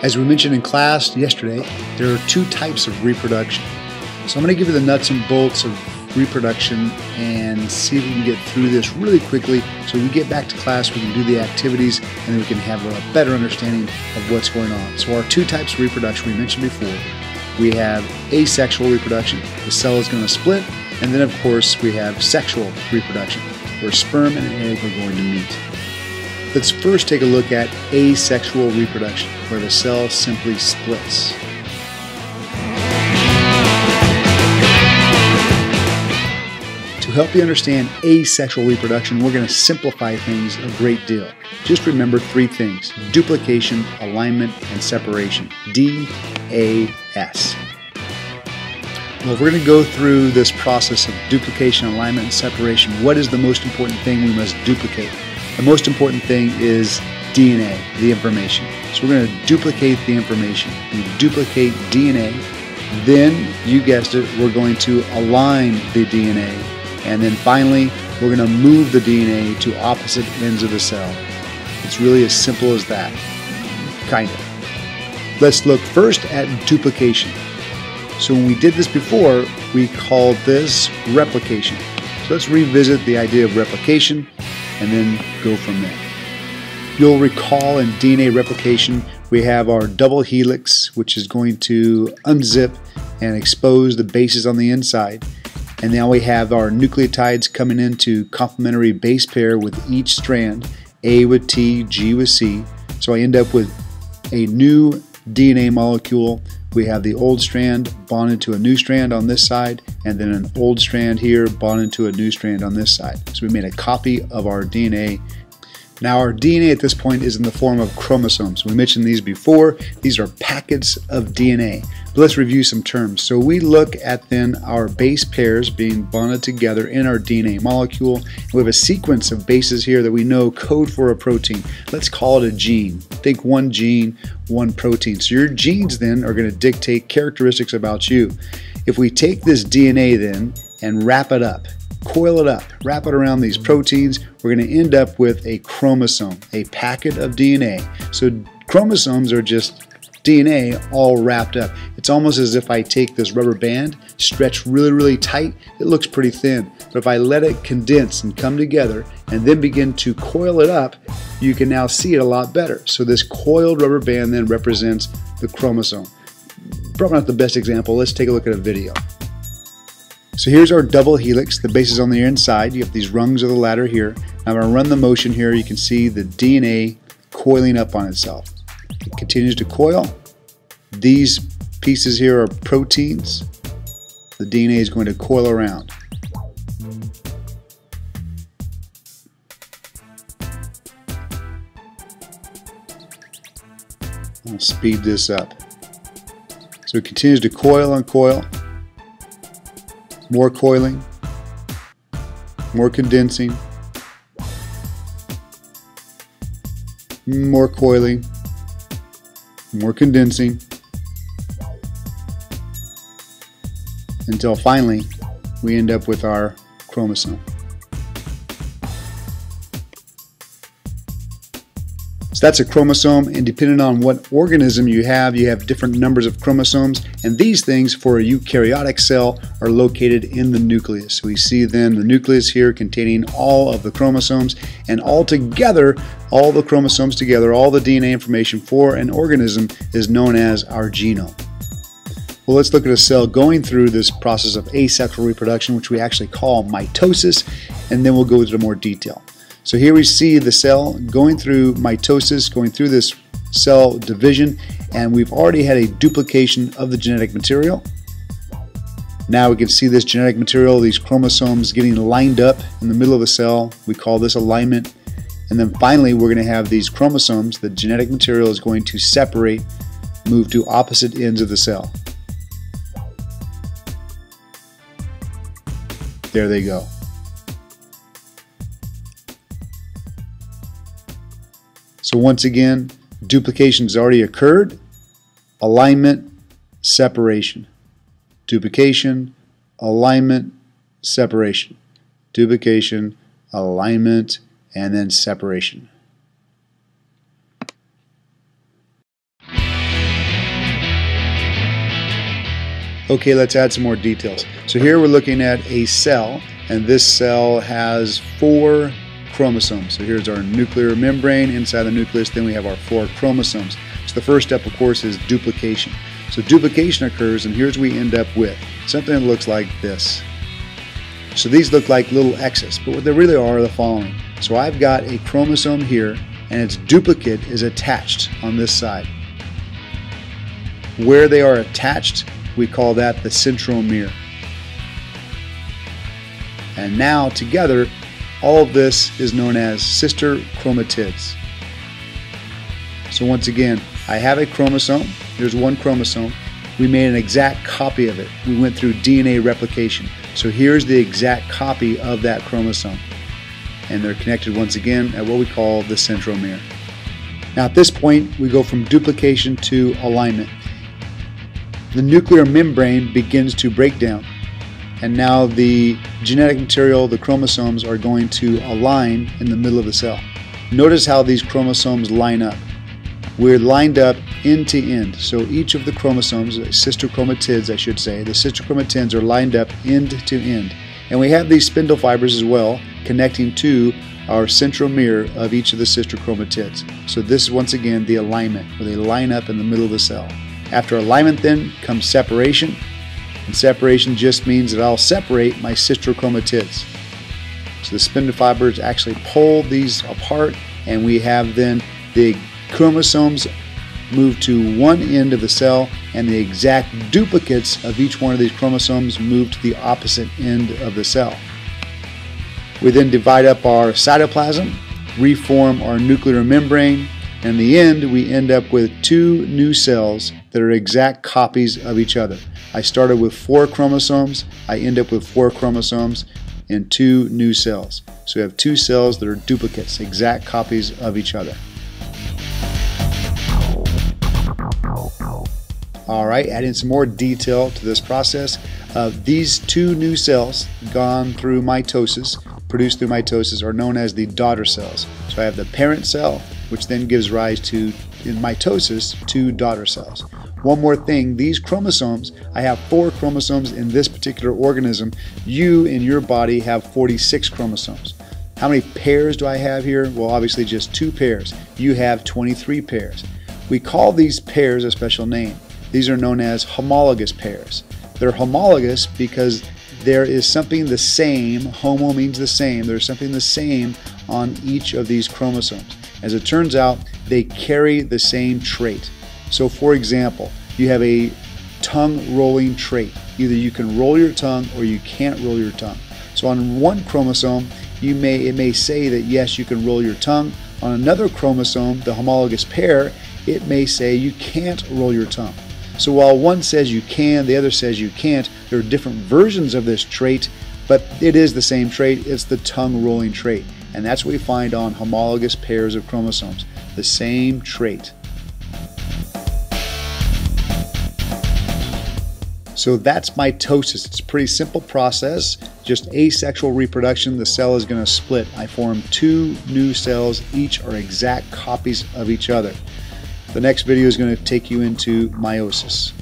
As we mentioned in class yesterday, there are two types of reproduction. So I'm going to give you the nuts and bolts of reproduction and see if we can get through this really quickly so we get back to class, we can do the activities, and then we can have a better understanding of what's going on. So our two types of reproduction we mentioned before, we have asexual reproduction. The cell is going to split, and then of course we have sexual reproduction, where sperm and egg are going to meet. Let's first take a look at asexual reproduction, where the cell simply splits. To help you understand asexual reproduction, we're going to simplify things a great deal. Just remember three things duplication, alignment, and separation. D A S. Well, if we're going to go through this process of duplication, alignment, and separation, what is the most important thing we must duplicate? The most important thing is DNA, the information. So we're going to duplicate the information. We duplicate DNA. Then, you guessed it, we're going to align the DNA. And then finally, we're going to move the DNA to opposite ends of the cell. It's really as simple as that. Kind of. Let's look first at duplication. So when we did this before, we called this replication. So let's revisit the idea of replication and then go from there. You'll recall in DNA replication, we have our double helix, which is going to unzip and expose the bases on the inside. And now we have our nucleotides coming into complementary base pair with each strand, A with T, G with C. So I end up with a new DNA molecule. We have the old strand bonded to a new strand on this side, and then an old strand here bonded to a new strand on this side. So we made a copy of our DNA. Now our DNA at this point is in the form of chromosomes. We mentioned these before. These are packets of DNA. But let's review some terms. So we look at then our base pairs being bonded together in our DNA molecule. We have a sequence of bases here that we know code for a protein. Let's call it a gene. Think one gene, one protein. So your genes then are going to dictate characteristics about you. If we take this DNA then and wrap it up, coil it up, wrap it around these proteins, we're going to end up with a chromosome, a packet of DNA. So chromosomes are just DNA all wrapped up. It's almost as if I take this rubber band, stretch really, really tight, it looks pretty thin. But if I let it condense and come together and then begin to coil it up, you can now see it a lot better. So this coiled rubber band then represents the chromosome. Probably not the best example. Let's take a look at a video. So here's our double helix. The base is on the inside. You have these rungs of the ladder here. I'm going to run the motion here. You can see the DNA coiling up on itself. It continues to coil. These pieces here are proteins. The DNA is going to coil around. I'll speed this up. So it continues to coil and coil more coiling, more condensing, more coiling, more condensing, until finally we end up with our chromosome. So that's a chromosome, and depending on what organism you have, you have different numbers of chromosomes. And these things for a eukaryotic cell are located in the nucleus. We see then the nucleus here containing all of the chromosomes, and all together, all the chromosomes together, all the DNA information for an organism is known as our genome. Well, let's look at a cell going through this process of asexual reproduction, which we actually call mitosis, and then we'll go into more detail. So here we see the cell going through mitosis, going through this cell division, and we've already had a duplication of the genetic material. Now we can see this genetic material, these chromosomes getting lined up in the middle of the cell. We call this alignment. And then finally, we're going to have these chromosomes, the genetic material is going to separate, move to opposite ends of the cell. There they go. So once again, duplication has already occurred. Alignment, separation. Duplication, alignment, separation. Duplication, alignment, and then separation. Okay, let's add some more details. So here we're looking at a cell, and this cell has four chromosomes. So here's our nuclear membrane inside the nucleus, then we have our four chromosomes. So the first step, of course, is duplication. So duplication occurs, and here's what we end up with something that looks like this. So these look like little X's, but what they really are are the following. So I've got a chromosome here, and its duplicate is attached on this side. Where they are attached, we call that the centromere. And now together, all of this is known as sister chromatids. So once again, I have a chromosome. There's one chromosome. We made an exact copy of it. We went through DNA replication. So here's the exact copy of that chromosome. And they're connected once again at what we call the centromere. Now at this point, we go from duplication to alignment. The nuclear membrane begins to break down and now the genetic material, the chromosomes, are going to align in the middle of the cell. Notice how these chromosomes line up. We're lined up end to end. So each of the chromosomes, sister chromatids, I should say, the sister chromatids are lined up end to end. And we have these spindle fibers as well connecting to our centromere of each of the sister chromatids. So this is once again the alignment, where they line up in the middle of the cell. After alignment then comes separation, and separation just means that I'll separate my sister chromatids. So the spindle fibers actually pull these apart and we have then the chromosomes move to one end of the cell and the exact duplicates of each one of these chromosomes move to the opposite end of the cell. We then divide up our cytoplasm, reform our nuclear membrane, and in the end we end up with two new cells that are exact copies of each other. I started with four chromosomes, I end up with four chromosomes and two new cells. So we have two cells that are duplicates, exact copies of each other. All right, adding some more detail to this process. Uh, these two new cells gone through mitosis, produced through mitosis, are known as the daughter cells. So I have the parent cell, which then gives rise to, in mitosis, two daughter cells. One more thing, these chromosomes, I have four chromosomes in this particular organism. You in your body have 46 chromosomes. How many pairs do I have here? Well, obviously just two pairs. You have 23 pairs. We call these pairs a special name. These are known as homologous pairs. They're homologous because there is something the same, homo means the same, there's something the same on each of these chromosomes. As it turns out, they carry the same trait. So, for example, you have a tongue rolling trait. Either you can roll your tongue or you can't roll your tongue. So, on one chromosome, you may it may say that yes, you can roll your tongue. On another chromosome, the homologous pair, it may say you can't roll your tongue. So while one says you can, the other says you can't, there are different versions of this trait, but it is the same trait. It's the tongue rolling trait. And that's what we find on homologous pairs of chromosomes. The same trait. So that's mitosis. It's a pretty simple process, just asexual reproduction. The cell is going to split. I form two new cells, each are exact copies of each other. The next video is going to take you into meiosis.